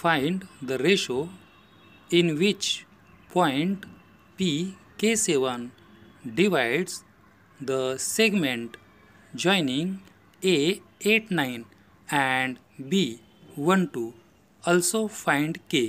find the ratio in which point PK7 divides the segment joining A89 and B12. Also find K.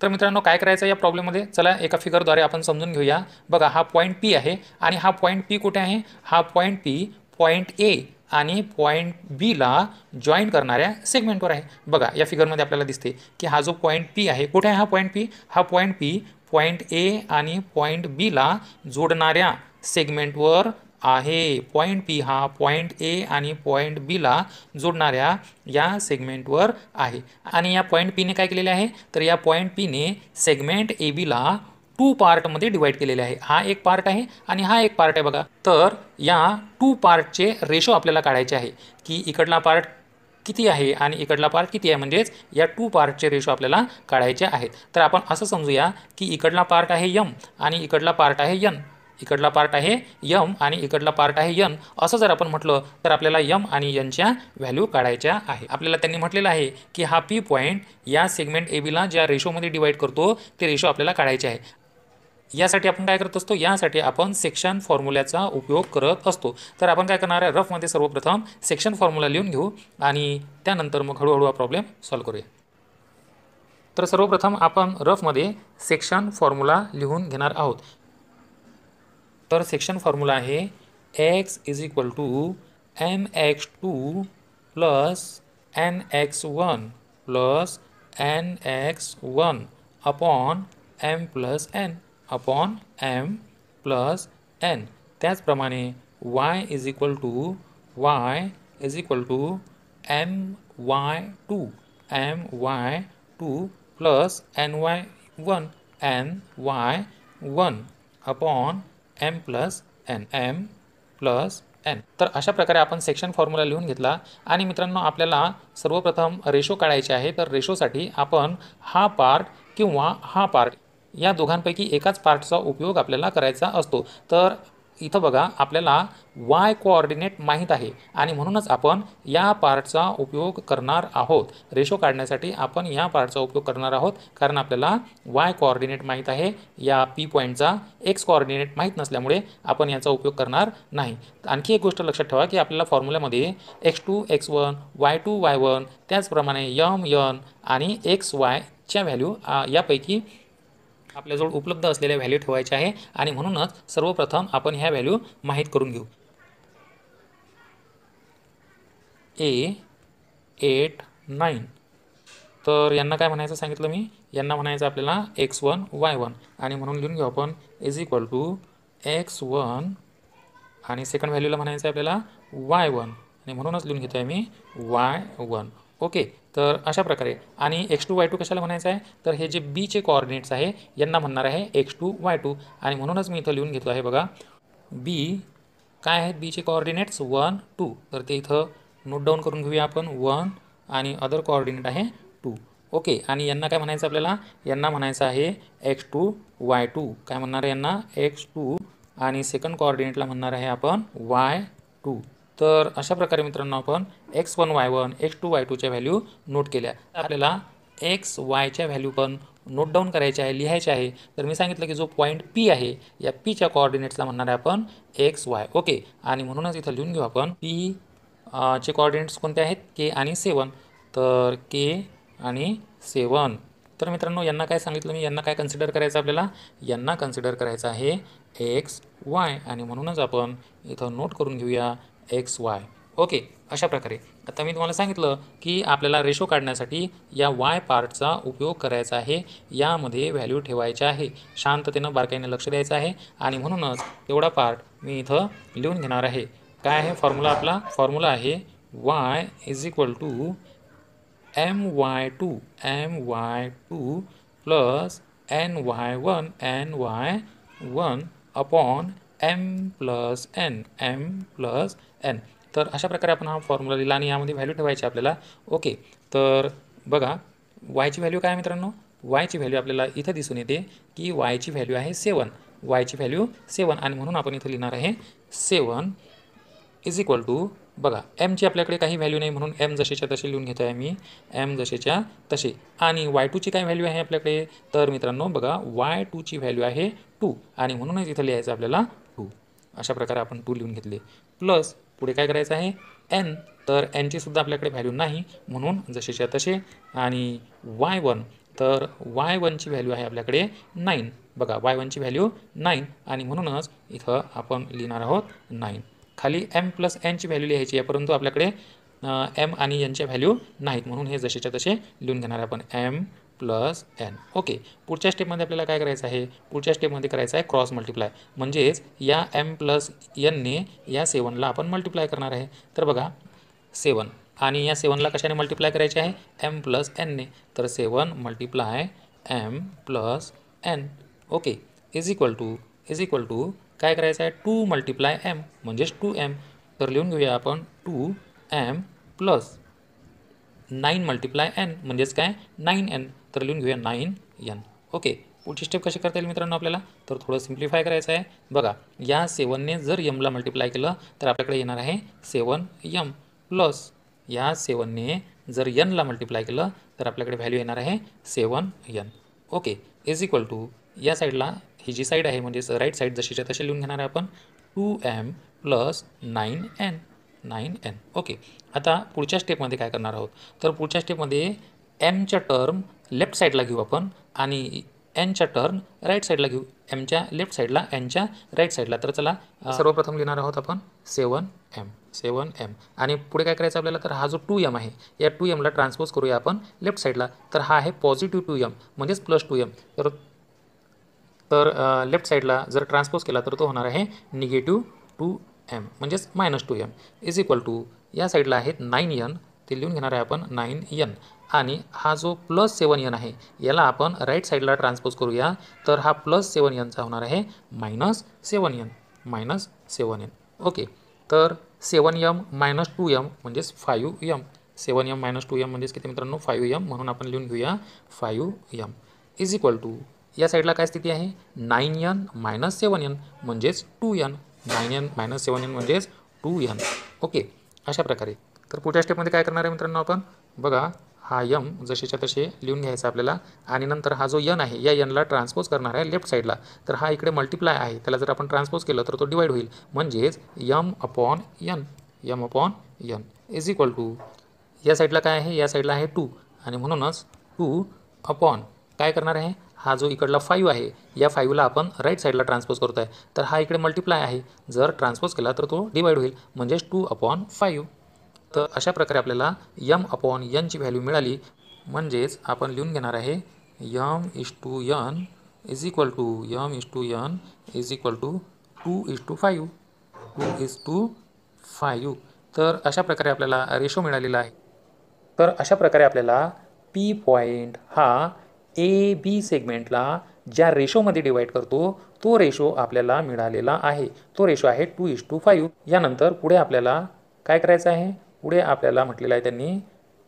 तर मित्रांनो काय करायचं या प्रॉब्लेममध्ये चला एका फिगरद्वारे आपण समजून घेऊया बघा हा पॉईंट पी आहे आणि हा पॉईंट पी कुठे आहे हा पॉईंट पी पॉईंट ए आणि पॉईंट बीला जॉईन करणाऱ्या सेगमेंटवर आहे. बघा या फिगरमध्ये आपल्याला दिसते की हा जो पॉईंट पी आहे कुठे आहे हा पॉईंट पी हा पॉईंट पी पॉईंट ए आणि पॉईंट बीला जोडणाऱ्या सेगमेंटवर आहे. पॉईंट पी हा पॉईंट ए आणि पॉईंट बीला जोडणाऱ्या या सेगमेंटवर आहे. आणि या पॉईंट पीने काय केलेले आहे? तर या पॉईंट पीने सेगमेंट ए बीला टू पार्टमध्ये डिवाईड केलेले आहे. हा एक पार्ट आहे आणि हा एक पार्ट आहे बघा. तर या टू पार्टचे रेशो आपल्याला काढायचे आहे. की इकडला पार्ट किती आहे आणि इकडला पार्ट किती आहे. म्हणजेच या टू पार्टचे रेशो आपल्याला काढायचे आहेत. तर आपण असं समजूया की इकडला पार्ट आहे यम आणि इकडला पार्ट आहे यन इकडला पार्ट आहे यम आणि इकडला पार्ट आहे यन असं जर आपण म्हटलं तर आपल्याला यम आणि यनच्या व्हॅल्यू काढायच्या आहे. आपल्याला त्यांनी म्हटलेलं आहे की हा पी पॉईंट या सेगमेंट ए बीला ज्या रेशोमध्ये डिवाईड करतो ते रेशो आपल्याला काढायचे आहे. यासाठी आपण काय करत असतो? यासाठी आपण सेक्शन फॉर्म्युल्याचा उपयोग करत असतो. तर आपण काय करणार आहे? रफमध्ये सर्वप्रथम सेक्शन फॉर्म्युला लिहून घेऊ आणि त्यानंतर मग हळूहळू हा प्रॉब्लेम सॉल्व करूया. तर सर्वप्रथम आपण रफमध्ये सेक्शन फॉर्म्युला लिहून घेणार आहोत. तर सेक्शन फॉर्म्युला आहे X is equal to M X two plus N X one plus N X one upon M plus N upon M plus N. त्याचप्रमाणे Y is equal to Y is equal to M Y two. M Y two plus N Y one. N Y one upon M plus N. M plus N. तर अशा प्रकारे आपण section formula लिहून घेतला. आणि मित्रांनो आपल्याला सर्वप्रथम रेशो काढायचे आहे. तर रेशोसाठी आपण हा पार्ट किंवा हा पार्ट या दोघांपैकी एकाच पार्टचा उपयोग आपल्याला करायचा असतो. तर इथं बघा आपल्याला वाय कोऑर्डिनेट माहीत आहे आणि म्हणूनच आपण या पार्टचा उपयोग करणार आहोत. रेशो काढण्यासाठी आपण या पार्टचा उपयोग करणार आहोत कारण आपल्याला वाय कोऑर्डिनेट माहीत आहे. या पी पॉईंटचा एक्स कोऑर्डिनेट माहीत नसल्यामुळे आपण याचा उपयोग करणार नाही. आणखी एक गोष्ट लक्षात ठेवा की आपल्याला फॉर्म्युल्यामध्ये X two X one Y two Y one त्याचप्रमाणे यम यन आणि एक्स वायच्या व्हॅल्यू यापैकी आपल्याजवळ उपलब्ध असलेल्या व्हॅल्यू ठेवायचे आहे आणि म्हणूनच सर्वप्रथम आपण ह्या व्हॅल्यू माहीत करून घेऊ. ए एट नाईन तर यांना काय म्हणायचं सांगितलं मी? यांना म्हणायचं आपल्याला एक्स वन वाय वन आणि म्हणून लिहून घेऊ आपण is equal to X one आणि सेकंड व्हॅल्यूला म्हणायचं आहे आपल्याला वाय वन आणि म्हणूनच लिहून घेतो आहे मी वाय वन ओके तर अशा प्रकारे. आणि एक्स टू वाय टू कशाला म्हणायचं आहे? तर हे जे बीचे कॉर्डिनेट्स आहे यांना म्हणणार आहे एक्स टू वाय टू आणि म्हणूनच मी इथं लिहून घेतो आहे बघा. बी काय आहेत बीचे कॉर्डिनेट्स वन टू तर ते इथं नोट डाऊन करून घेऊया आपण. वन आणि अदर कॉर्डिनेट आहे टू ओके आणि यांना काय म्हणायचं आपल्याला? यांना म्हणायचं आहे एक्स टू वाय टू काय म्हणणार आहे यांना? एक्स टू आणि सेकंड कॉर्डिनेटला म्हणणार आहे आपण वाय टू तर अशा प्रकारे मित्रांनो आपण X one Y one X two Y टूच्या value note केल्या. आपल्याला एक्स वायच्या व्हॅल्यू पण नोट डाऊन करायचे आहे लिहायचे आहे. तर मी सांगितलं की जो पॉईंट पी आहे या पीच्या कॉर्डिनेट्सला म्हणणार आहे आपण एक्स वाय ओके आणि म्हणूनच इथं लिहून घेऊ आपण. पी चे कॉर्डिनेट्स कोणते आहेत? के आणि सेवन तर के आणि सेवन तर मित्रांनो यांना काय सांगितलं मी? यांना काय कन्सिडर करायचं आपल्याला? यांना कन्सिडर करायचं आहे एक्स वाय आणि म्हणूनच आपण इथं नोट करून घेऊया. X Y. ओके अशा प्रकारे. आता मी तुम्हाला सांगितलं की आपल्याला रेशो काढण्यासाठी या वाय पार्टचा उपयोग करायचा आहे. यामध्ये व्हॅल्यू ठेवायचा आहे. शांततेनं बारकाईने लक्ष द्यायचं आहे. आणि म्हणूनच एवढा पार्ट मी इथं लिहून घेणार आहे. काय आहे फॉर्म्युला आपला? फॉर्म्युला आहे y is equal to m y two m y two plus n y one n y one upon m plus n m plus n तर अशा प्रकारे आपण हा फॉर्म्युला लिहिला आणि यामध्ये व्हॅल्यू ठेवायची आपल्याला. ओके तर बघा वायची व्हॅल्यू काय मित्रांनो? वायची व्हॅल्यू आपल्याला इथं दिसून येते की वायची व्हॅल्यू आहे सेवन वायची व्हॅल्यू सेवन आणि म्हणून आपण इथं लिहिणार आहे सेवन इज इक्वल टू बघा एमची आपल्याकडे काही व्हॅल्यू नाही म्हणून एम जसेच्या तसे लिहून घेतो आहे मी एम जसेच्या तसे. आणि वाय टूची काय व्हॅल्यू आहे आपल्याकडे? तर मित्रांनो बघा वाय टूची व्हॅल्यू आहे टू आणि म्हणूनच इथं लिहायचं आपल्याला अशा प्रकारे आपण टू लिहून घेतले. प्लस पुढे काय करायचं आहे? एन तर एनची सुद्धा आपल्याकडे व्हॅल्यू नाही म्हणून जसेच्या तसे आणि वाय वन तर वाय वनची व्हॅल्यू आहे आपल्याकडे नाईन बघा वाय वनची व्हॅल्यू नाईन आणि म्हणूनच इथं आपण लिहिणार आहोत नाईन खाली एम प्लस एनची व्हॅल्यू लिहायची आहे परंतु आपल्याकडे एम आणि एनच्या व्हॅल्यू नाहीत. म्हणून हे जसेच्या तसे लिहून घेणार आपण एम प्लस एन. ओके. पुढच्या स्टेपमध्ये आपल्याला काय करायचं आहे? पुढच्या स्टेपमध्ये क्रॉस मल्टिप्लाय म्हणजेच या एम प्लस एनने या सेवनला आपण मल्टिप्लाय करणार आहे. तर बघा सेवन आणि या सेवनला कशाने मल्टिप्लाय करायचे आहे? एम प्लस एनने तर seven multiply m plus n okay. Is equal to is equal to काय करायचं टू मल्टिप्लाय एम म्हणजेच टू एम तर लिहून घेऊया two m plus nine multiply n म्हणजेच काय? Nine n. तर लिहून घेऊया नाईन एन. ओके. पुढची स्टेप कशी करता येईल मित्रांनो आपल्याला? तर थोडं सिम्प्लिफाय करायचं आहे. बघा या सेवनने जर यमला मल्टिप्लाय केलं तर आपल्याकडे येणार आहे सेवन यम प्लस या सेवनने जर यनला मल्टिप्लाय केलं तर आपल्याकडे व्हॅल्यू येणार आहे seven n okay. Is equal to या साईडला ही जी साईड आहे म्हणजेच राईट साईड जशीच्या तशी लिहून घेणार आहे आपण two m plus nine n nine n. Okay. आता पुढच्या स्टेपमध्ये काय करणार आहोत? तर पुढच्या स्टेपमध्ये एमच्या टर्म लेफ्ट साईडला घेऊ आपण आणि एनच्या टर्न राईट साईडला घेऊ. एमच्या लेफ्ट साईडला एनच्या राईट साईडला. तर चला सर्वप्रथम लिहिणार आहोत आपण सेवन एम सेवन एम आणि पुढे काय करायचं आपल्याला? तर हा जो टू एम आहे या टू एमला ट्रान्सपोज करूया आपण लेफ्ट साईडला. तर हा आहे पॉझिटिव्ह टू एम म्हणजेच प्लस टू एम तर तर लेफ्ट साईडला जर ट्रान्सपोज केला तर तो होणार आहे निगेटिव्ह टू एम म्हणजेच minus two m is equal to या साईडला आहेत नाईन यन ते लिहून घेणार आहे आपण नाईन यन आणि हा जो प्लस सेवन यन आहे, याला आपण राईट साईडला ट्रान्सपोज करूया. तर हा प्लस सेवन यनचा होणार आहे minus seven n minus seven n okay seven m minus two m म्हणजेच five m seven m minus two m म्हणजेच किती मित्रांनो? फायू यम म्हणून आपण लिहून घेऊया. Five m is equal to या साईडला काय स्थिती आहे? Nine n minus seven n म्हणजेच two n nine n minus seven n म्हणजेच टू यन ओके अशा प्रकारे. तर पुढच्या स्टेपमध्ये काय करणार आहे मित्रांनो आपण? बघा हा यम जसेच्या तसे लिहून घ्यायचा आपल्याला. आणि नंतर हा जो यन आहे या यनला ट्रान्सपोज करणार आहे लेफ्ट साईडला तर हा इकडे मल्टिप्लाय आहे. त्याला जर आपण ट्रान्सपोज केलं तर तो डिवाईड होईल. म्हणजेच m upon n m upon n is equal to या साईडला काय आहे? या साईडला आहे टू आणि म्हणूनच टू अपॉन काय करणार आहे? हा जो इकडला फाईव्ह आहे या फाईव्हला आपण राईट साईडला ट्रान्सपोज करतो आहे तर हा इकडे मल्टिप्लाय आहे. जर ट्रान्सपोज केला तर तो डिवाईड होईल. म्हणजेच टू अपॉन फाईव्ह तर अशा प्रकारे आपल्याला यम अपॉन यनची व्हॅल्यू मिळाली. म्हणजेच आपण लिहून घेणार आहे m is to n is equal to m is to n is equal to two is to five two is to five तर अशा प्रकारे आपल्याला रेशो मिळालेला आहे. तर अशा प्रकारे आपल्याला पी पॉईंट हा ए बी सेगमेंटला ज्या रेशोमध्ये डिवाईड करतो तो रेशो आपल्याला मिळालेला आहे. तो रेशो आहे टू इश टू फाईव्ह यानंतर पुढे आपल्याला काय करायचं आहे? पुढे आपल्याला म्हटलेलं आहे त्यांनी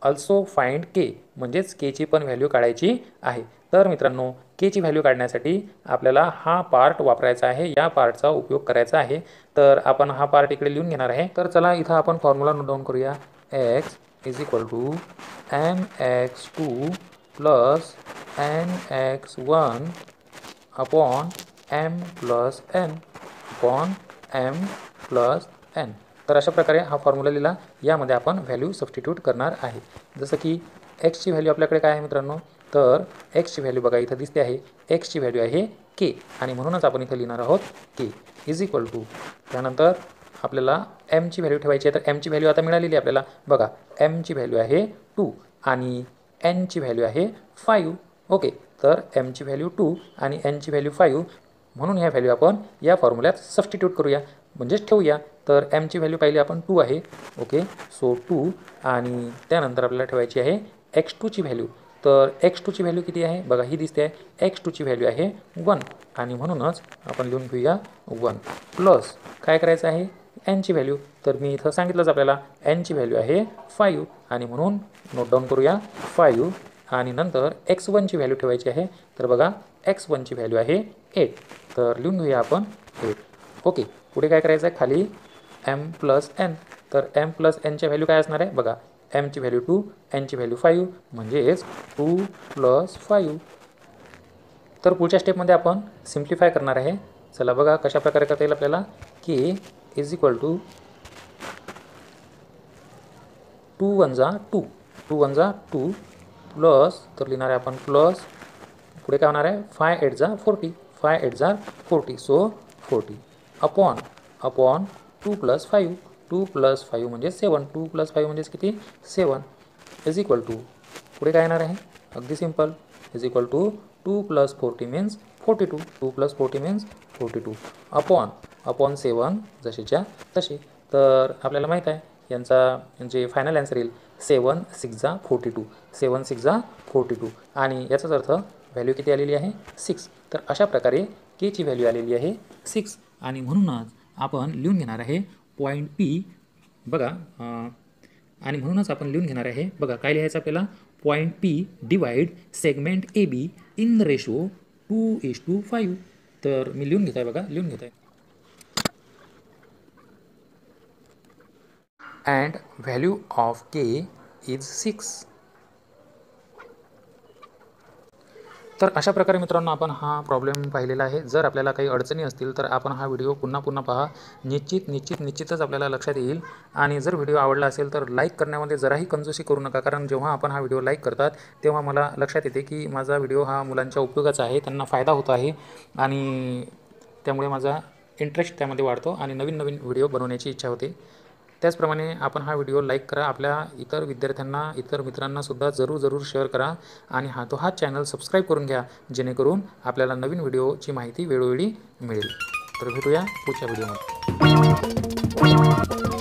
अल्सो फाइंड के म्हणजेच केची पण व्हॅल्यू काढायची आहे. तर मित्रांनो केची व्हॅल्यू काढण्यासाठी आपल्याला हा पार्ट वापरायचा आहे या पार्टचा उपयोग करायचा आहे. तर आपण हा पार्ट इकडे लिहून घेणार आहे. तर चला इथं आपण फॉर्म्युला नोट डाऊन करूया. X is equal to m x two plus n x one upon m plus n upon m plus n तर अशा प्रकारे हा फॉर्म्युला लिहिला. यामध्ये आपण व्हॅल्यू सबस्टिट्यूट करणार आहे. जसं की एक्सची व्हॅल्यू आपल्याकडे काय आहे मित्रांनो? तर एक्सची व्हॅल्यू बघा इथं दिसते आहे. एक्सची व्हॅल्यू आहे के आणि म्हणूनच आपण इथं लिहिणार आहोत के इज इक्वल टू त्यानंतर आपल्याला एमची व्हॅल्यू ठेवायची आहे. तर एमची व्हॅल्यू आता मिळालेली आहे आपल्याला. बघा एमची व्हॅल्यू आहे टू आणि एनची व्हॅल्यू आहे फाईव्ह ओके तर एमची व्हॅल्यू टू आणि एनची व्हॅल्यू फाईव्ह म्हणून ह्या व्हॅल्यू आपण या फॉर्म्युल्यात सबस्टिट्यूट करूया. म्हणजेच ठेवूया. तर एमची व्हॅल्यू पाहिली आपण टू आहे. ओके सो टू आणि त्यानंतर आपल्याला ठेवायची आहे एक्स टूची व्हॅल्यू तर एक्स टूची व्हॅल्यू किती आहे? बघा ही दिसते. आहे एक्स टूची व्हॅल्यू आहे वन आणि म्हणूनच आपण लिहून घेऊया वन प्लस काय करायचं आहे? एनची व्हॅल्यू तर मी इथं सांगितलंच आपल्याला एनची व्हॅल्यू आहे फाईव्ह आणि म्हणून नोट डाऊन करूया फाईव्ह आणि नंतर एक्स वनची व्हॅल्यू ठेवायची आहे. तर बघा एक्स वनची व्हॅल्यू आहे एट तर लिहून घेऊया आपण एट ओके पुढे काय करायचं आहे? खाली एम प्लस एन तर एम प्लस एनच्या व्हॅल्यू काय असणार आहे? बघा एमची व्हॅल्यू टू एनची व्हॅल्यू फाईव्ह म्हणजेच टू प्लस फाईव्ह तर पुढच्या स्टेपमध्ये आपण सिम्प्लिफाय करणार आहे. चला बघा कशा प्रकारे करता येईल आपल्याला की is equal to two one जा टू टू वन जा टू प्लस तर लिहिणार आहे आपण प्लस पुढे काय होणार आहे? फाय एट जा फोर्टी फाय एट जा forty so forty upon upon two plus five two plus five म्हणजे सेवन टू प्लस फाईव्ह म्हणजेच किती? सेवन इज इक्वल टू पुढे काय येणार आहे? अगदी simple is equal to two plus forty means forty two two plus forty means forty two upon upon seven जशीच्या तशी. तर आपल्याला माहीत आहे यांचा जे फायनल ॲन्सर येईल सेवन सिक्स जा फोर्टी टू सेवन सिक्स जा फोर्टी टू आणि याचाच अर्थ व्हॅल्यू किती आलेली आहे? सिक्स तर अशा प्रकारे केची व्हॅल्यू आलेली आहे सिक्स आणि म्हणूनच आपण लिहून घेणार आहे पॉईंट पी बघा आणि म्हणूनच आपण लिहून घेणार आहे बघा काय लिहायचं आपल्याला? Point P divide segment A B in the ratio two is to five तर मी लिहून घेत आहे बघा लिहून घेत आहे and value of k is six तर अशा प्रकारे मित्रांनो आपण हा प्रॉब्लेम पाहिलेला आहे. जर आपल्याला काही अडचणी असतील तर आपण हा व्हिडिओ पुन्हा पुन्हा पहा. निश्चित निश्चित निश्चितच आपल्याला लक्षात येईल. आणि जर व्हिडिओ आवडला असेल तर लाईक करण्यामध्ये जराही कंजूसी करू नका. कारण जेव्हा आपण हा व्हिडिओ लाईक करतात तेव्हा मला लक्षात येते की माझा व्हिडिओ हा मुलांच्या उपयोगाचा आहे त्यांना फायदा होत आहे. आणि त्यामुळे माझा इंटरेस्ट त्यामध्ये वाढतो आणि नवीन नवीन व्हिडिओ बनवण्याची इच्छा होते. त्याचप्रमाणे आपण हा व्हिडिओ लाईक करा आपल्या इतर विद्यार्थ्यांना इतर मित्रांनासुद्धा जरूर जरूर शेअर करा आणि हा तो हा चॅनल सबस्क्राईब करून घ्या जेणेकरून आपल्याला नवीन व्हिडिओची माहिती वेळोवेळी मिळेल. तर भेटूया पुढच्या व्हिडिओमध्ये.